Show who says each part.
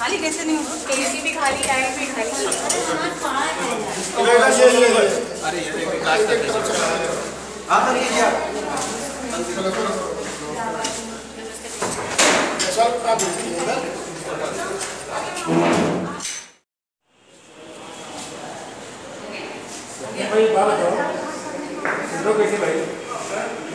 Speaker 1: खाली कैसे नहीं हुआ
Speaker 2: केसी तो भी खाली टाइम भी खाली
Speaker 3: अरे ये देखो काट करते
Speaker 4: आता नहीं क्या
Speaker 5: चल का भेजी है ना? भाई बात करो कैसे भाई?